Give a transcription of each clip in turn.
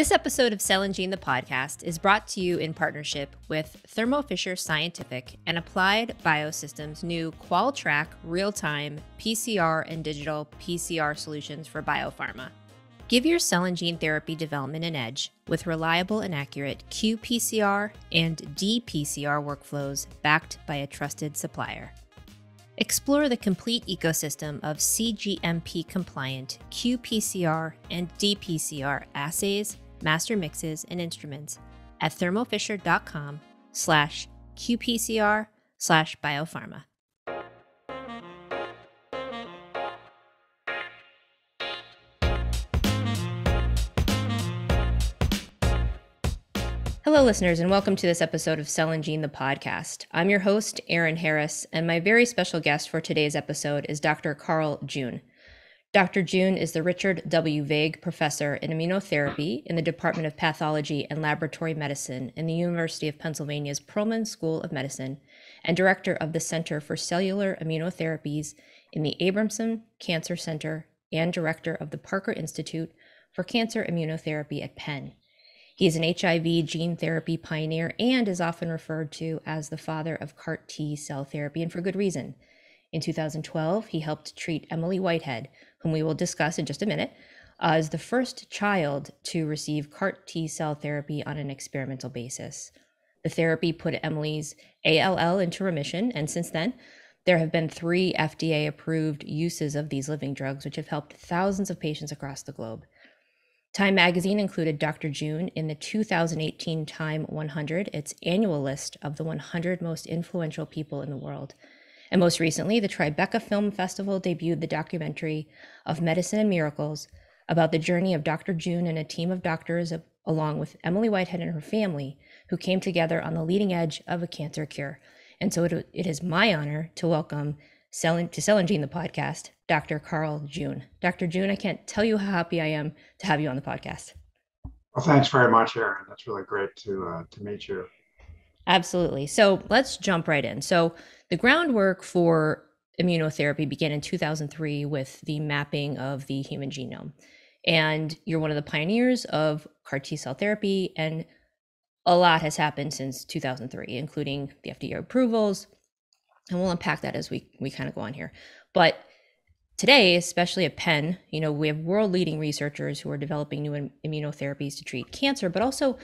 This episode of Cell and Gene the podcast is brought to you in partnership with Thermo Fisher Scientific and Applied Biosystems' new QualTrak real-time PCR and digital PCR solutions for biopharma. Give your cell and gene therapy development an edge with reliable and accurate qPCR and dPCR workflows backed by a trusted supplier. Explore the complete ecosystem of CGMP compliant qPCR and dPCR assays master mixes, and instruments at thermofisher.com slash qpcr slash biopharma. Hello, listeners, and welcome to this episode of Cell and Gene, the podcast. I'm your host, Erin Harris, and my very special guest for today's episode is Dr. Carl June. Dr. June is the Richard W. Vague Professor in Immunotherapy in the Department of Pathology and Laboratory Medicine in the University of Pennsylvania's Perelman School of Medicine and Director of the Center for Cellular Immunotherapies in the Abramson Cancer Center and Director of the Parker Institute for Cancer Immunotherapy at Penn. He is an HIV gene therapy pioneer and is often referred to as the father of CAR T cell therapy, and for good reason. In 2012, he helped treat Emily Whitehead, whom we will discuss in just a minute, uh, as the first child to receive CAR T cell therapy on an experimental basis. The therapy put Emily's ALL into remission, and since then, there have been three FDA approved uses of these living drugs, which have helped thousands of patients across the globe. Time magazine included Dr. June in the 2018 Time 100, its annual list of the 100 most influential people in the world. And most recently, the Tribeca Film Festival debuted the documentary of Medicine and Miracles about the journey of Dr. June and a team of doctors, along with Emily Whitehead and her family, who came together on the leading edge of a cancer cure. And so it, it is my honor to welcome Cell, to Cell and Gene, the podcast, Dr. Carl June. Dr. June, I can't tell you how happy I am to have you on the podcast. Well, thanks very much, Erin. That's really great to uh, to meet you. Absolutely. So let's jump right in. So the groundwork for immunotherapy began in 2003 with the mapping of the human genome. And you're one of the pioneers of CAR T cell therapy, and a lot has happened since 2003, including the FDA approvals. And we'll unpack that as we, we kind of go on here. But today, especially at Penn, you know, we have world leading researchers who are developing new immunotherapies to treat cancer, but also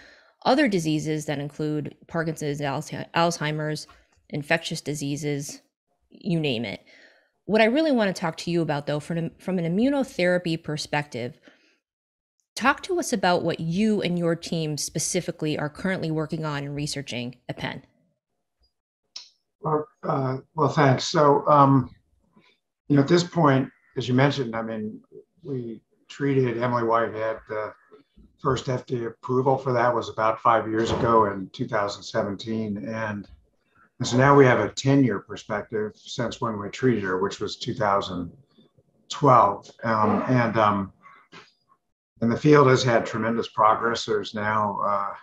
other diseases that include Parkinson's, Alzheimer's, infectious diseases, you name it. What I really want to talk to you about, though, from, from an immunotherapy perspective, talk to us about what you and your team specifically are currently working on and researching at Penn. Well, uh, well thanks. So, um, you know, at this point, as you mentioned, I mean, we treated Emily Whitehead. The first FDA approval for that was about five years ago in 2017, and and so now we have a 10 year perspective since when we treated her, which was 2012. Um, and, um, and the field has had tremendous progress. There's now uh,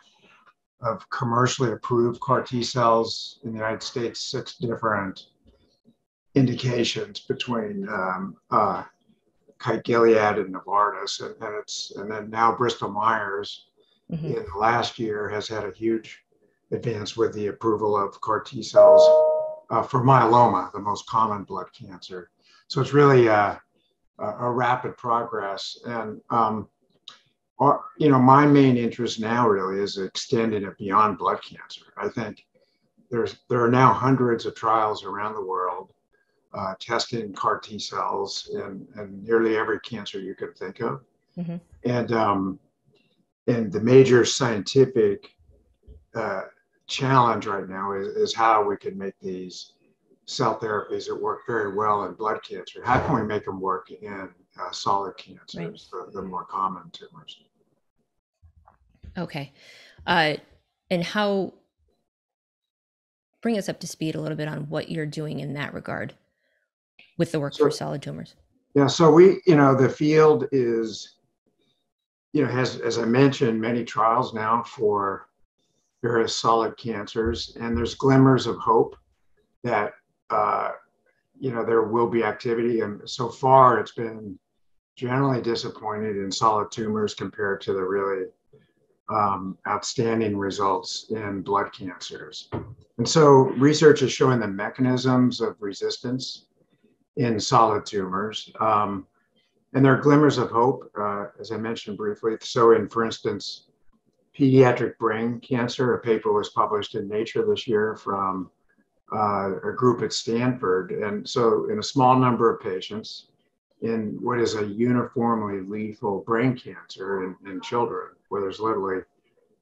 of commercially approved CAR T cells in the United States, six different indications between um, uh, Kite Gilead and Novartis, and, and, it's and then now Bristol Myers mm-hmm. in the last year has had a huge advance with the approval of CAR T cells uh, for myeloma, the most common blood cancer. So it's really uh, a, a rapid progress. And, um, our, you know, my main interest now really is extending it beyond blood cancer. I think there's, there are now hundreds of trials around the world uh, testing CAR T cells in, in, nearly every cancer you could think of. Mm-hmm. And, um, and the major scientific uh, challenge right now is, is how we can make these cell therapies that work very well in blood cancer. How can we make them work in uh, solid cancers, right. the, the, more common tumors? Okay. Uh, and how, bring us up to speed a little bit on what you're doing in that regard with the work so, for solid tumors. Yeah. So we, you know, the field is, you know, has, as I mentioned, many trials now for various solid cancers, and there's glimmers of hope that uh, you know there will be activity. And so far, it's been generally disappointed in solid tumors compared to the really um, outstanding results in blood cancers. And so research is showing the mechanisms of resistance in solid tumors. Um, and there are glimmers of hope, uh, as I mentioned briefly. So, in, for instance, pediatric brain cancer, a paper was published in Nature this year from uh, a group at Stanford. And so, in a small number of patients, in what is a uniformly lethal brain cancer in, in children, where there's literally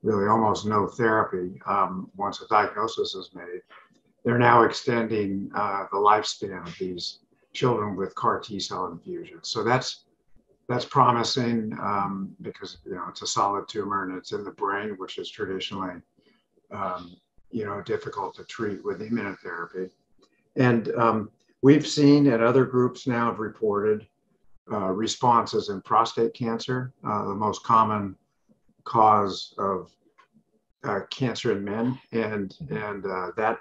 really almost no therapy um, once a diagnosis is made, they're now extending uh, the lifespan of these children with CAR T cell infusions. So that's that's promising um, because you know it's a solid tumor and it's in the brain, which is traditionally um, you know difficult to treat with immunotherapy. And um, we've seen at other groups now have reported uh, responses in prostate cancer, uh, the most common cause of uh, cancer in men, and and uh, that.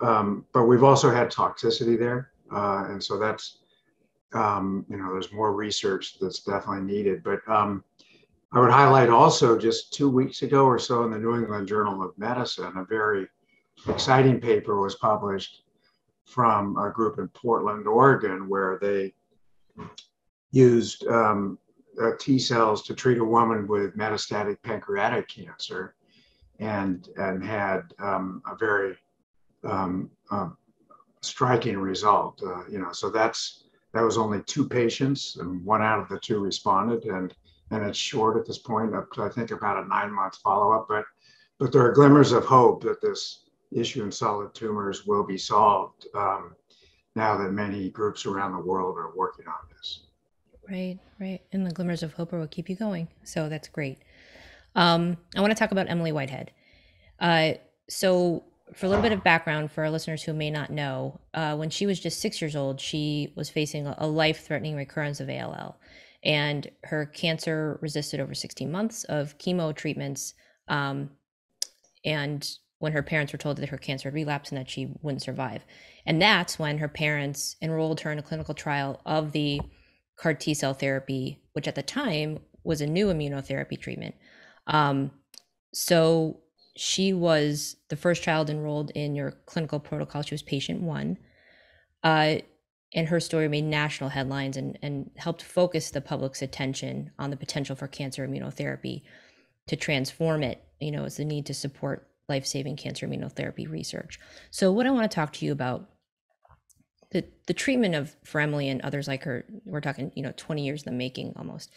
Um, but we've also had toxicity there, uh, and so that's um, you know there's more research that's definitely needed. But um, I would highlight also just two weeks ago or so in the New England Journal of Medicine, a very exciting paper was published from a group in Portland, Oregon, where they used um, uh, T cells to treat a woman with metastatic pancreatic cancer, and and had um, a very um, uh, striking result. Uh, you know, so that's that was only two patients, and one out of the two responded, and and it's short at this point, up to I think about a nine month follow up. But but there are glimmers of hope that this issue in solid tumors will be solved um, now that many groups around the world are working on this. Right, right. And the glimmers of hope will keep you going. So that's great. Um, I want to talk about Emily Whitehead. Uh, so, for a little bit of background for our listeners who may not know, uh, when she was just six years old, she was facing a, life threatening recurrence of ALL. And her cancer resisted over 16 months of chemo treatments. Um, and when her parents were told that her cancer had relapsed and that she wouldn't survive. And that's when her parents enrolled her in a clinical trial of the CAR T cell therapy, which at the time was a new immunotherapy treatment. Um, so she was the first child enrolled in your clinical protocol. She was patient one. Uh, and her story made national headlines and, and helped focus the public's attention on the potential for cancer immunotherapy to transform it, you know, as the need to support life saving cancer immunotherapy research. So, what I want to talk to you about the the treatment of for Emily and others like her, we're talking, you know, 20 years in the making almost.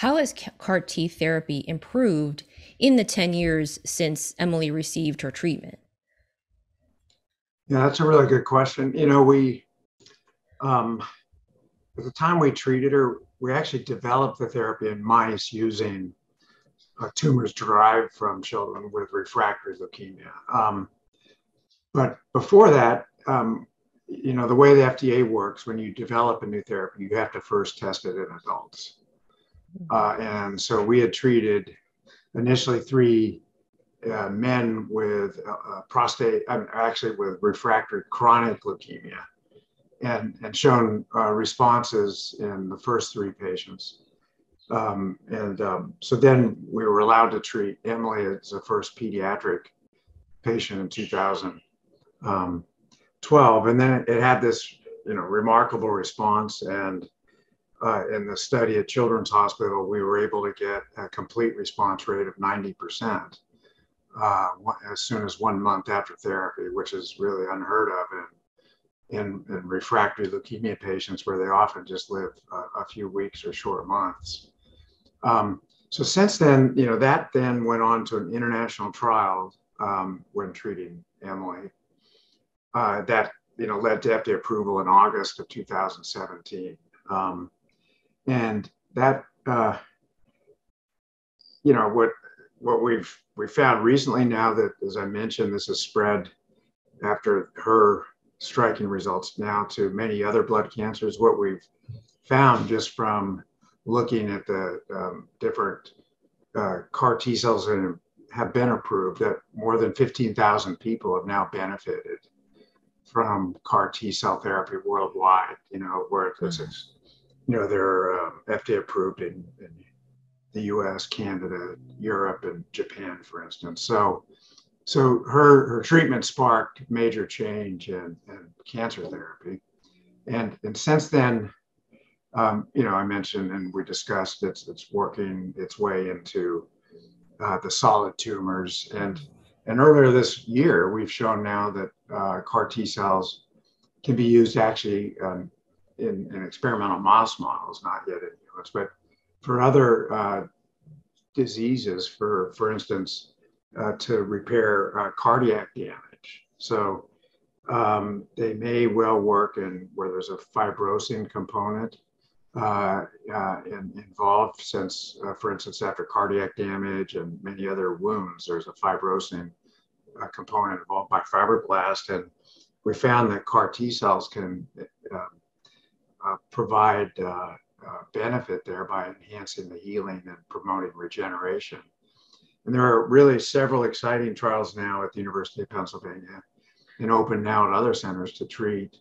How has CAR T therapy improved in the 10 years since Emily received her treatment? Yeah, that's a really good question. You know, we, um, at the time we treated her, we actually developed the therapy in mice using uh, tumors derived from children with refractory leukemia. Um, but before that, um, you know, the way the FDA works, when you develop a new therapy, you have to first test it in adults. Uh, and so we had treated initially three uh, men with uh, uh prostate, actually with refractory chronic leukemia, and, and shown uh, responses in the first three patients. Um, and um, so then we were allowed to treat Emily as a first pediatric patient in 2012. Um, and then it had this, you know, remarkable response. And uh, in the study at Children's Hospital, we were able to get a complete response rate of 90% uh, as soon as one month after therapy, which is really unheard of in, in, in refractory leukemia patients where they often just live a, a few weeks or short months. Um, so since then, you know, that then went on to an international trial um, when treating Emily uh, that, you know, led to FDA approval in August of 2017. Um, and that, uh, you know, what what we've we found recently now that, as I mentioned, this has spread after her striking results now to many other blood cancers. What we've found just from looking at the um, different uh, CAR T cells that have been approved, that more than 15,000 people have now benefited from CAR T cell therapy worldwide. You know, where it's, mm-hmm. You know they're uh, FDA approved in, in the U.S., Canada, Europe, and Japan, for instance. So, so her her treatment sparked major change in, in cancer therapy, and and since then, um, you know, I mentioned and we discussed it's it's working its way into uh, the solid tumors, and and earlier this year we've shown now that uh, CAR T cells can be used actually um, in, in, experimental mouse models, not yet in humans, but for other uh, diseases, for for instance, uh, to repair uh, cardiac damage. So um, they may well work in where there's a fibrosing component uh, uh, in, involved, since, uh, for instance, after cardiac damage and many other wounds, there's a fibrosing component involved by fibroblast, and we found that CAR T cells can um, provide uh, benefit there by enhancing the healing and promoting regeneration. And there are really several exciting trials now at the University of Pennsylvania and open now at other centers to treat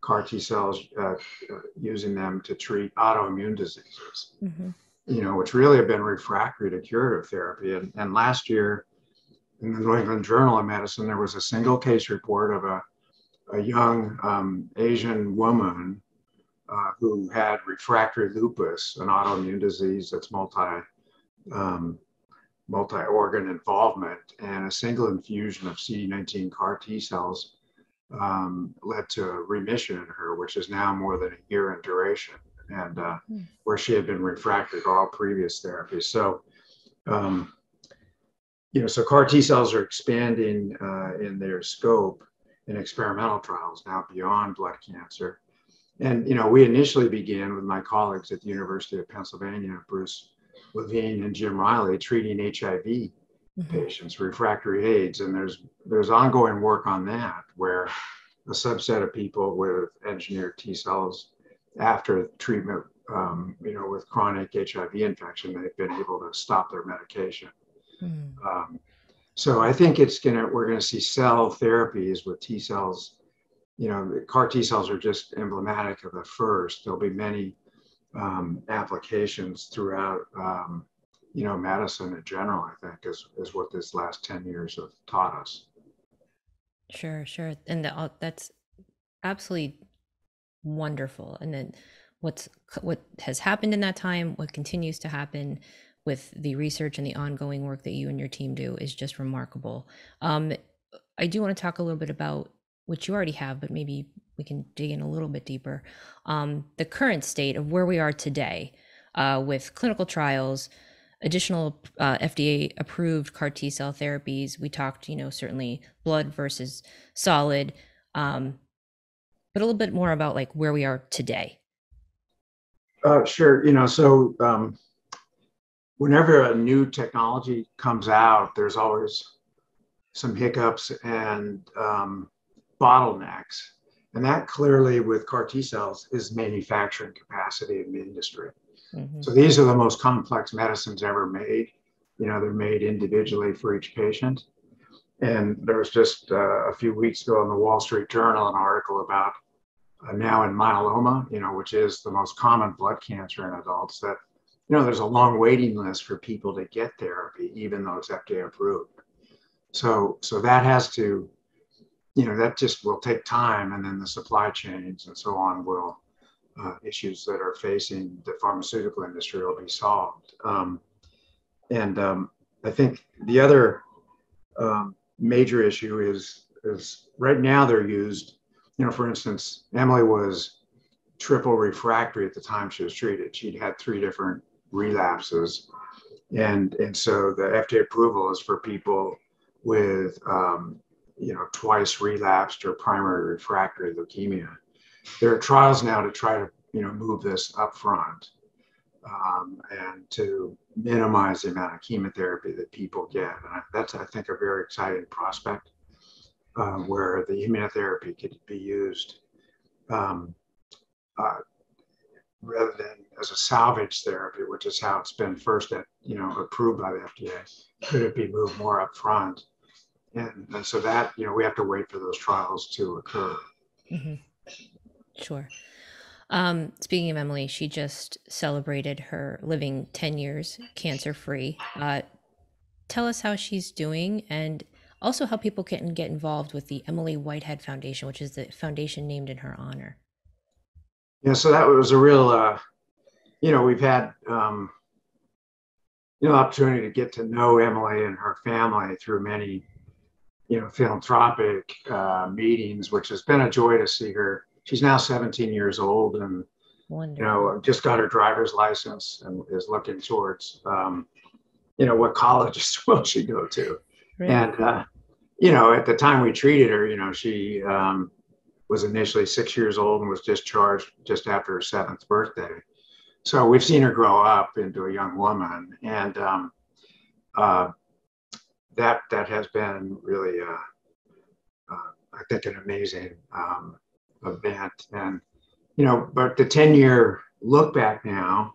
CAR T cells, uh, uh, using them to treat autoimmune diseases, mm-hmm. you know, which really have been refractory to curative therapy. And, and last year in the New England Journal of Medicine, there was a single case report of a, a young um, Asian woman uh, who had refractory lupus, an autoimmune disease that's multi um, multi-organ involvement, and a single infusion of CD19 CAR T cells um, led to remission in her, which is now more than a year in duration, and uh, mm. where she had been refractory to all previous therapies. So, um, you know, so CAR T cells are expanding uh, in their scope in experimental trials now beyond blood cancer. And you know, we initially began with my colleagues at the University of Pennsylvania, Bruce Levine and Jim Riley, treating HIV mm-hmm. patients, refractory AIDS, and there's there's ongoing work on that where a subset of people with engineered T cells after treatment, um, you know, with chronic HIV infection, they've been able to stop their medication. Mm. Um, so I think it's gonna we're gonna see cell therapies with T cells you know, CAR T cells are just emblematic of the first. There'll be many um, applications throughout, um, you know, medicine in general, I think, is, is what this last 10 years have taught us. Sure, sure. And the, uh, that's absolutely wonderful. And then what's what has happened in that time, what continues to happen with the research and the ongoing work that you and your team do is just remarkable. Um, I do want to talk a little bit about which you already have, but maybe we can dig in a little bit deeper, um, the current state of where we are today uh, with clinical trials, additional uh, FDA approved CAR T cell therapies. We talked, you know, certainly blood versus solid, um, but a little bit more about like where we are today. Uh, sure. You know, so um, whenever a new technology comes out, there's always some hiccups and um, bottlenecks. And that clearly with CAR T cells is manufacturing capacity in the industry. Mm-hmm. So these are the most complex medicines ever made. You know, they're made individually for each patient. And there was just uh, a few weeks ago in the Wall Street Journal an article about uh, now in myeloma, you know, which is the most common blood cancer in adults, that, you know, there's a long waiting list for people to get therapy, even though it's FDA approved. So, so that has to you know that just will take time and then the supply chains and so on will uh, issues that are facing the pharmaceutical industry will be solved. Um, and um, i think the other um, major issue is is right now they're used you know for instance emily was triple refractory at the time she was treated. She'd had three different relapses. And and so the fda approval is for people with um, you know, twice relapsed or primary refractory leukemia. There are trials now to try to, you know, move this up front um, and to minimize the amount of chemotherapy that people get. And that's, I think, a very exciting prospect uh, where the immunotherapy could be used um, uh, rather than as a salvage therapy, which is how it's been first, at, you know, approved by the FDA. Could it be moved more up front? And, and so that, you know, we have to wait for those trials to occur. Mm-hmm. Sure. Um, speaking of Emily, she just celebrated her living 10 years cancer free. Uh, tell us how she's doing and also how people can get involved with the Emily Whitehead Foundation, which is the foundation named in her honor. Yeah, so that was a real, uh, you know, we've had, um, you know, opportunity to get to know Emily and her family through many, you know, philanthropic uh, meetings, which has been a joy to see her. She's now 17 years old and, Wonderful. you know, just got her driver's license and is looking towards, um, you know, what colleges will she go to? Right. And, uh, you know, at the time we treated her, you know, she um, was initially six years old and was discharged just after her seventh birthday. So we've seen her grow up into a young woman, and um, uh, that that has been really, uh, uh, I think, an amazing um, event. And you know, but the ten year look back now,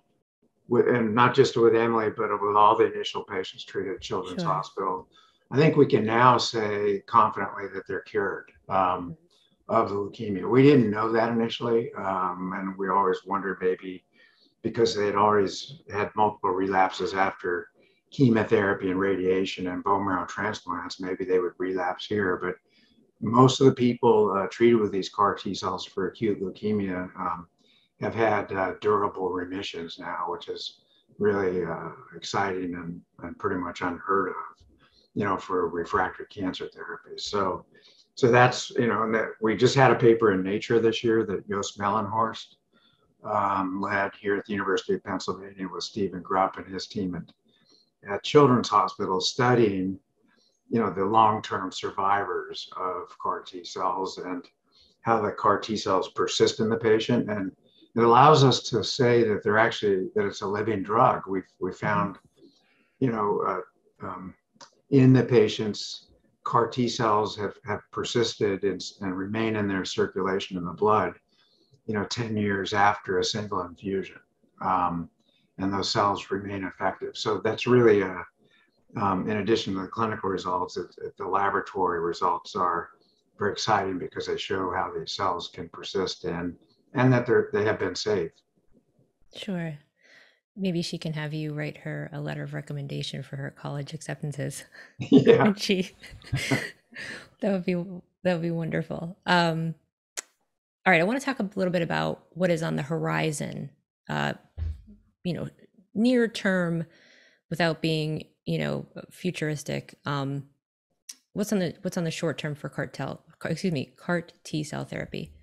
with, and not just with Emily, but with all the initial patients treated at Children's sure. Hospital, I think we can now say confidently that they're cured. Um, of the leukemia. We didn't know that initially, um, and we always wondered maybe because they had always had multiple relapses after chemotherapy and radiation and bone marrow transplants, maybe they would relapse here. But most of the people uh, treated with these CAR T cells for acute leukemia um, have had uh, durable remissions now, which is really uh, exciting and, and pretty much unheard of, you know, for refractory cancer therapy. So so that's you know that we just had a paper in nature this year that Joost Melenhorst um, led here at the university of pennsylvania with Stephan Grupp and his team at, at children's hospital studying you know the long-term survivors of car t cells and how the car t cells persist in the patient. And it allows us to say that they're actually that it's a living drug. We've we found you know uh, um, in the patients CAR T cells have, have persisted and, and remain in their circulation in the blood, you know, 10 years after a single infusion. Um, and those cells remain effective. So that's really a, um, in addition to the clinical results, it, it, the laboratory results are very exciting because they show how these cells can persist and and that they're they have been safe. Sure maybe she can have you write her a letter of recommendation for her college acceptances. Yeah. she that would be that would be wonderful. Um all right, I want to talk a little bit about what is on the horizon. Uh you know, near term without being, you know, futuristic. Um what's on the what's on the short term for cartel excuse me, cart T cell therapy?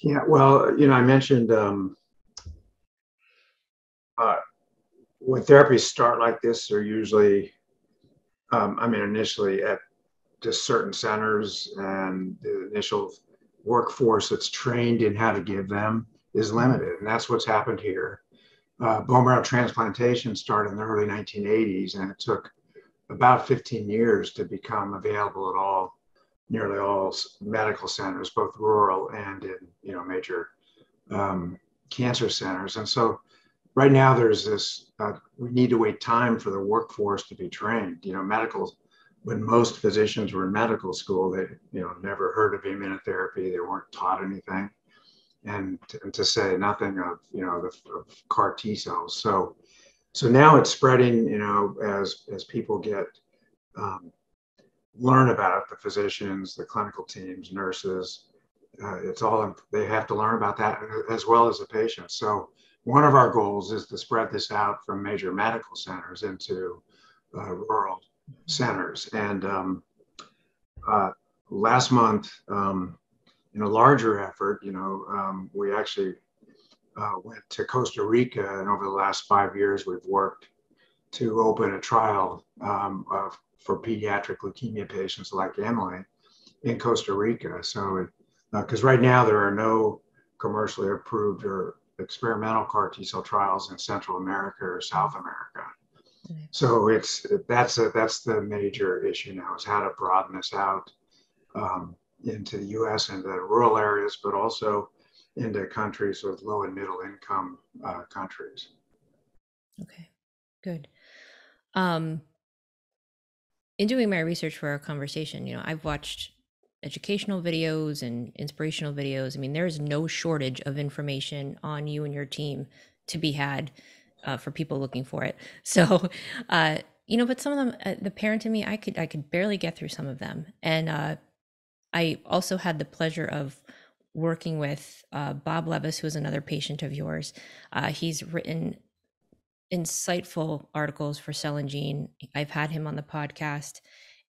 Yeah, well, you know, I mentioned um uh, when therapies start like this, they're usually, um, I mean, initially at just certain centers, and the initial workforce that's trained in how to give them is limited. And that's what's happened here. Uh, bone marrow transplantation started in the early 1980s, and it took about 15 years to become available at all, nearly all medical centers, both rural and in you know major um, cancer centers. And so right now there's this uh, we need to wait time for the workforce to be trained. You know medical when most physicians were in medical school they you know never heard of immunotherapy. They weren't taught anything and to, and to say nothing of you know the of car t cells. So so now it's spreading you know as as people get um, learn about it the physicians the clinical teams nurses uh, it's all they have to learn about that as well as the patients so one of our goals is to spread this out from major medical centers into uh, rural centers. And um, uh, last month, um, in a larger effort, you know, um, we actually uh, went to Costa Rica, and over the last five years, we've worked to open a trial um, of, for pediatric leukemia patients like Emily in Costa Rica. So, because uh, right now there are no commercially approved or experimental CAR T cell trials in Central America or South America. So it's that's a, that's the major issue now is how to broaden this out um, into the U.S. and the rural areas, but also into countries with low and middle income uh, countries. Okay, good. Um, in doing my research for our conversation, you know, I've watched educational videos and inspirational videos. I mean, there's no shortage of information on you and your team to be had uh, for people looking for it. So, uh, you know, but some of them, uh, the parent in me, I could I could barely get through some of them, and uh, I also had the pleasure of working with uh, Bob Levis, who is another patient of yours. Uh, he's written insightful articles for Cell and Gene. I've had him on the podcast,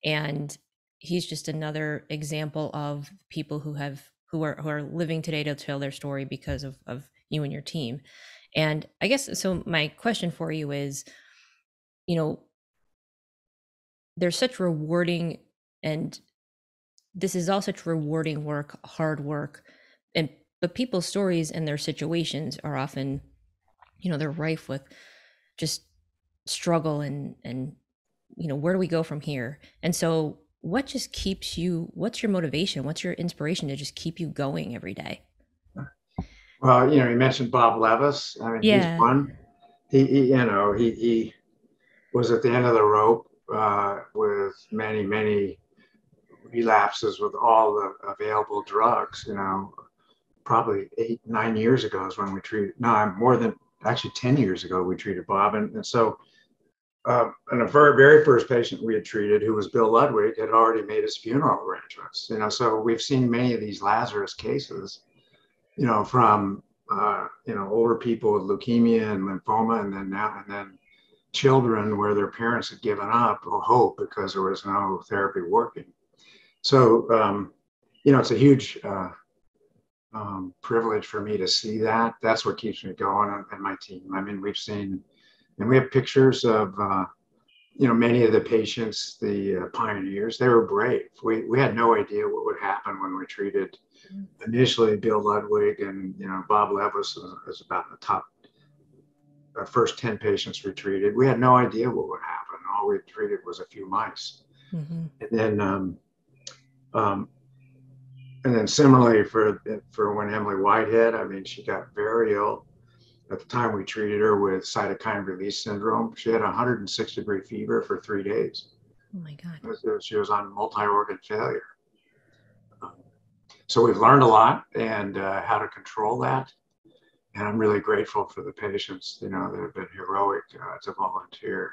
and he's just another example of people who have who are who are living today to tell their story because of of you and your team. And I guess so. My question for you is, you know, there's such rewarding and this is all such rewarding work, hard work, and but people's stories and their situations are often, you know, they're rife with just struggle and and you know where do we go from here? And so, what just keeps you? What's your motivation? What's your inspiration to just keep you going every day? Well, you know, you mentioned Bob Levis. I mean, yeah. he's one. He, he, you know, he, he was at the end of the rope uh, with many, many relapses with all the available drugs. You know, probably eight, nine years ago is when we treated. No, more than actually ten years ago we treated Bob, and, and so. Uh, and the very, very first patient we had treated, who was Bill Ludwig, had already made his funeral arrangements. You know, so we've seen many of these Lazarus cases, you know, from uh, you know older people with leukemia and lymphoma, and then now and then children where their parents had given up hope because there was no therapy working. So, um, you know, it's a huge uh, um, privilege for me to see that. That's what keeps me going and, and my team. I mean, we've seen, and we have pictures of, uh, you know, many of the patients, the uh, pioneers, they were brave. We, we had no idea what would happen when we treated initially Bill Ludwig and, you know, Bob Levis was, was about the top our first 10 patients we treated, we had no idea what would happen. All we treated was a few mice. Mm-hmm. And then, um, um, and then similarly for, for when Emily Whitehead, I mean, she got very ill at the time we treated her with cytokine release syndrome. She had 106 degree fever for three days. Oh my God. She was on multi-organ failure. Um, so we've learned a lot and uh, how to control that and I'm really grateful for the patients, you know, that have been heroic uh, to volunteer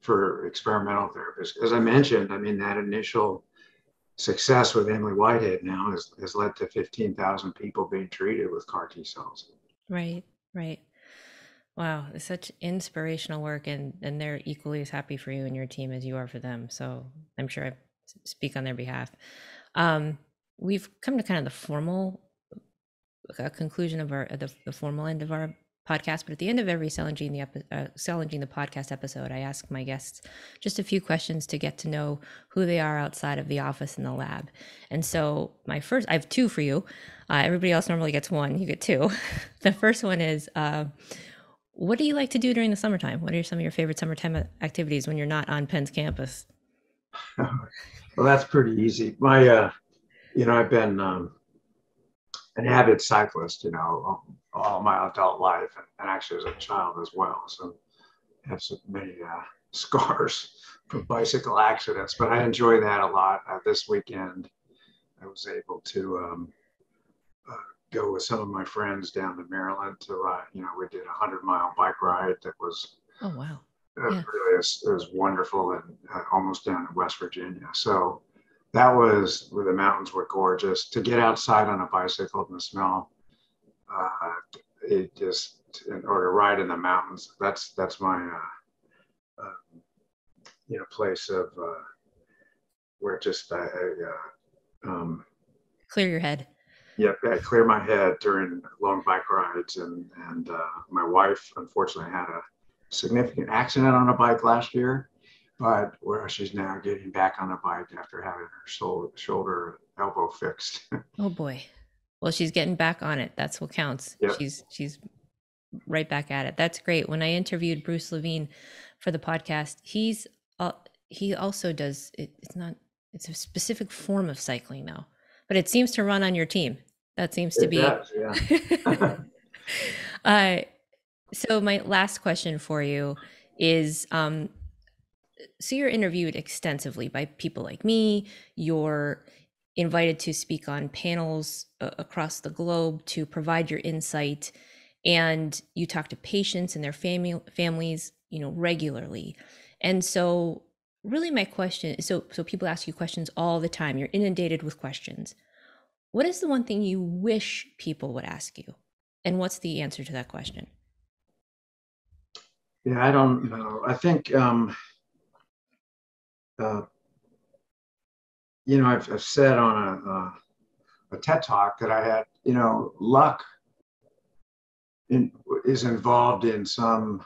for experimental therapists. As I mentioned, I mean, that initial success with Emily Whitehead now has, has led to 15,000 people being treated with CAR T cells. Right, right. Wow, it's such inspirational work, and, and they're equally as happy for you and your team as you are for them. So I'm sure I speak on their behalf. Um, we've come to kind of the formal a conclusion of our the, the formal end of our podcast, but at the end of every Cell and Gene the uh, Cell and Gene the podcast episode, I ask my guests just a few questions to get to know who they are outside of the office and the lab. And so, my first, I have two for you. Uh, everybody else normally gets one. You get two. the first one is, uh, what do you like to do during the summertime? What are some of your favorite summertime activities when you're not on Penn's campus? well, that's pretty easy. My, uh, you know, I've been um, an avid cyclist, you know, all my adult life, and, and actually as a child as well. So I have so many uh, scars from bicycle accidents, but I enjoy that a lot. Uh, this weekend, I was able to um, uh, go with some of my friends down to Maryland to ride. You know, we did a hundred mile bike ride that was. Oh wow! Uh, yeah. Really, it was, wonderful and uh, almost down in West Virginia. So that was where the mountains were gorgeous. To get outside on a bicycle and the smell, uh, it just or to ride in the mountains. That's that's my uh, uh, you know place of uh, where just I, uh, um, clear your head. Yep, I clear my head during long bike rides, and and uh, my wife unfortunately had a significant accident on a bike last year but where she's now getting back on a bike after having her shoulder, shoulder elbow fixed. oh boy. Well, she's getting back on it. That's what counts. She's she's right back at it. That's great. When I interviewed Bruce Levine for the podcast, he's uh, he also does it, it's not it's a specific form of cycling though, but it seems to run on your team. That seems to be. Does, yeah. uh, so my last question for you is um, so you're interviewed extensively by people like me you're invited to speak on panels uh, across the globe to provide your insight. And you talk to patients and their family families you know regularly. And so really my question so so people ask you questions all the time. You're inundated with questions. What is the one thing you wish people would ask you? And what's the answer to that question? Yeah i don't know. I think um uh, you know i've, I've said on a, uh, a ted talk that i had you know luck in, is involved in some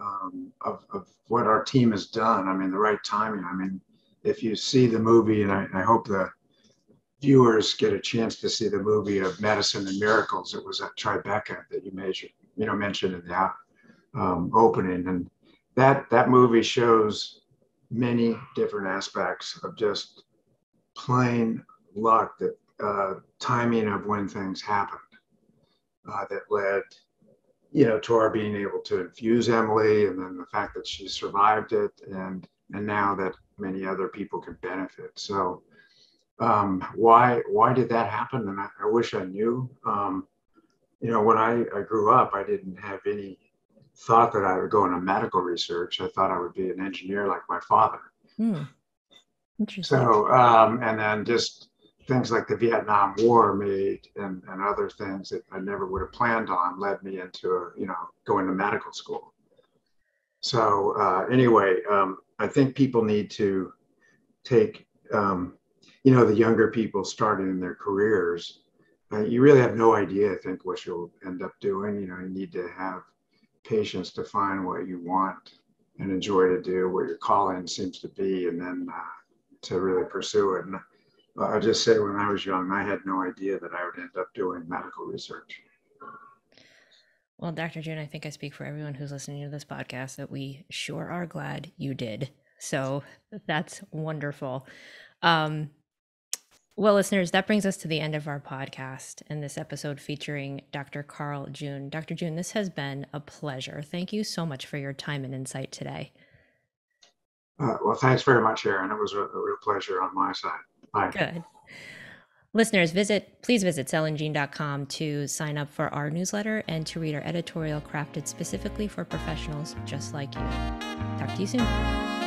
um, of, of what our team has done. I mean, the right timing. I mean, if you see the movie, and I, I hope the viewers get a chance to see the movie of Medicine and Miracles, it was at Tribeca that you mentioned, you know, mentioned in the um, opening, and that that movie shows many different aspects of just plain luck, that uh, timing of when things happened, uh, that led you know, to our being able to infuse Emily and then the fact that she survived it and and now that many other people can benefit. So um, why why did that happen? And I, I wish I knew. Um, you know, when I, I grew up, I didn't have any thought that I would go into medical research. I thought I would be an engineer like my father. Hmm. So, um, and then just things like the Vietnam War made and, and other things that I never would have planned on led me into, a, you know, going to medical school. So uh, anyway, um, I think people need to take, um, you know, the younger people starting in their careers. Uh, you really have no idea, I think, what you'll end up doing. You know, you need to have patience to find what you want and enjoy to do, what your calling seems to be, and then uh, to really pursue it. And I'll just say when I was young, I had no idea that I would end up doing medical research. Well, Dr. June, I think I speak for everyone who's listening to this podcast that we sure are glad you did. So that's wonderful. Um, well, listeners, that brings us to the end of our podcast and this episode featuring Dr. Carl June. Dr. June, this has been a pleasure. Thank you so much for your time and insight today. Uh, well, thanks very much, Erin. It was a, a real pleasure on my side. Bye. Good. Listeners, visit please visit cellandgene.com to sign up for our newsletter and to read our editorial crafted specifically for professionals just like you. Talk to you soon.